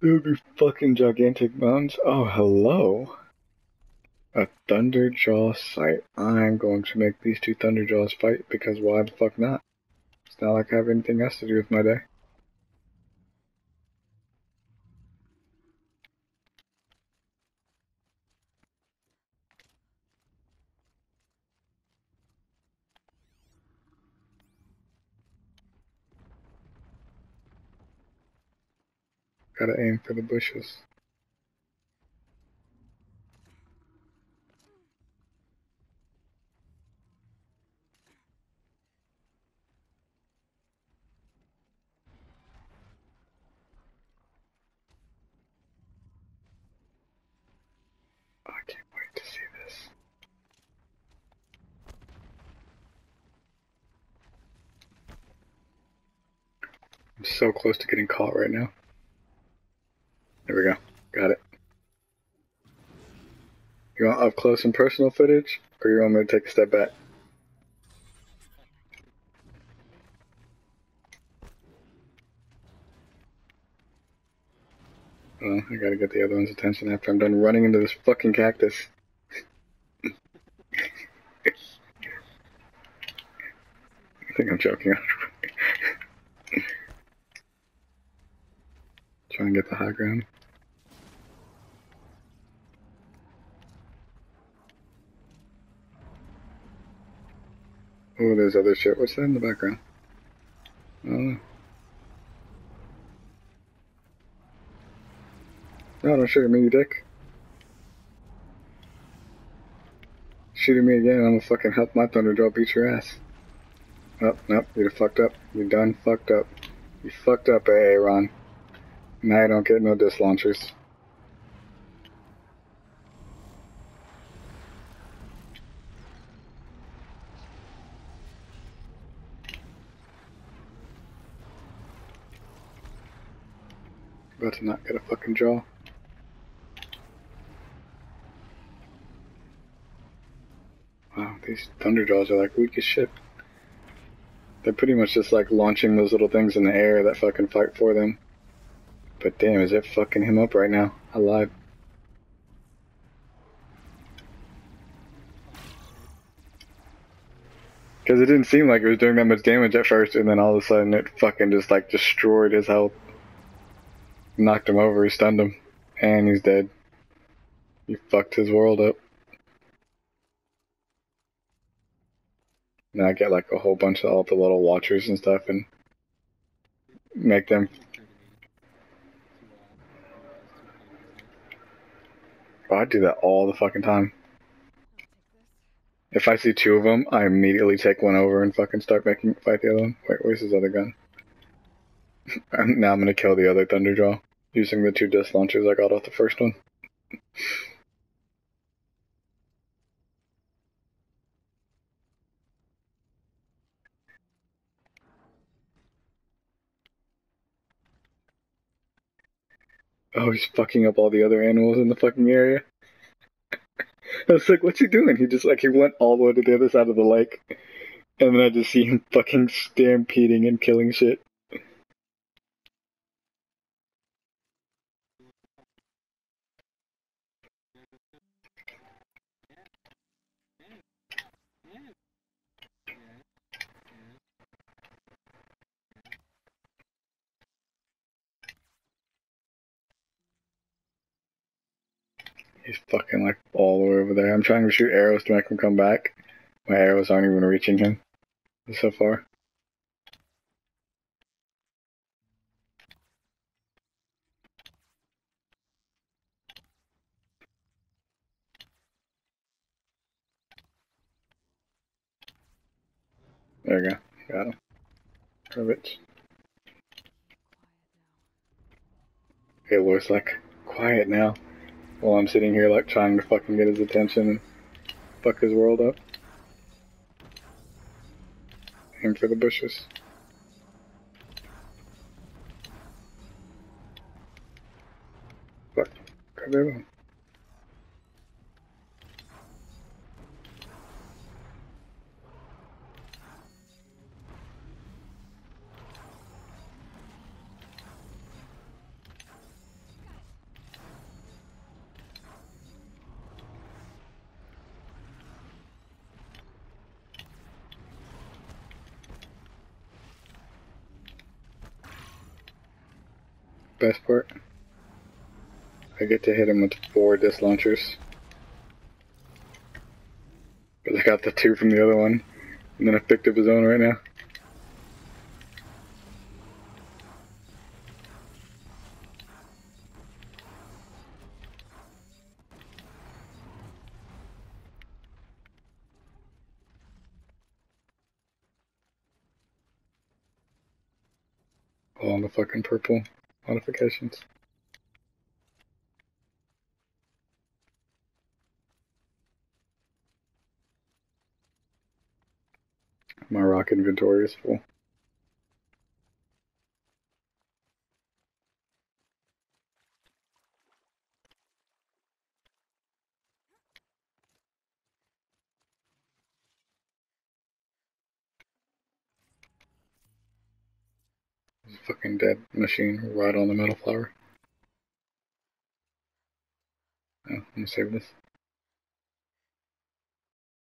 There would be fucking gigantic mountains. Oh, hello. A Thunderjaw sight. I'm going to make these two Thunderjaws fight because why the fuck not? It's not like I have anything else to do with my day. Gotta aim for the bushes. I can't wait to see this. I'm so close to getting caught right now. There we go. Got it. You want up close and personal footage, or you want me to take a step back? Oh, I gotta get the other one's attention after I'm done running into this fucking cactus. I think I'm joking. Try and get the high ground. Oh, there's other shit. What's that in the background? Know. No, don't shoot at me, you dick. Shoot at me again, I'm gonna fucking help my Thunderjaw beat your ass. Oh, nope, you're fucked up. You're done fucked up. You fucked up, eh, Aaron. Now you don't get no disc launchers. About to not get a fucking jaw. Wow, these Thunderjaws are like weak as shit. They're pretty much just like launching those little things in the air that fucking fight for them. But damn, is it fucking him up right now? Alive. Because it didn't seem like it was doing that much damage at first, and then all of a sudden it fucking just like destroyed his health. Knocked him over, he stunned him. And he's dead. He fucked his world up. Now I get like a whole bunch of all the little watchers and stuff and make them Oh, I do that all the fucking time. If I see two of them, I immediately take one over and fucking start making fight the other one. Wait, where's his other gun? now I'm gonna kill the other Thunderjaw using the two disc launchers I got off the first one. Oh, he's fucking up all the other animals in the fucking area. I was like, what's he doing? He just like he went all the way to the other side of the lake, and then I just see him fucking stampeding and killing shit. He's fucking like all the way over there. I'm trying to shoot arrows to make him come back. My arrows aren't even reaching him so far. There we go. Got him. Perfect. Okay, Lois like, quiet now. While I'm sitting here like trying to fucking get his attention and fuck his world up. Aim for the bushes. Fuck. Got the best part. I get to hit him with four disc launchers. But I got the two from the other one. And then I picked up his own right now. All the fucking purple modifications. My rock inventory is full. Fucking dead machine right on the metal flower. Oh, I'm save this.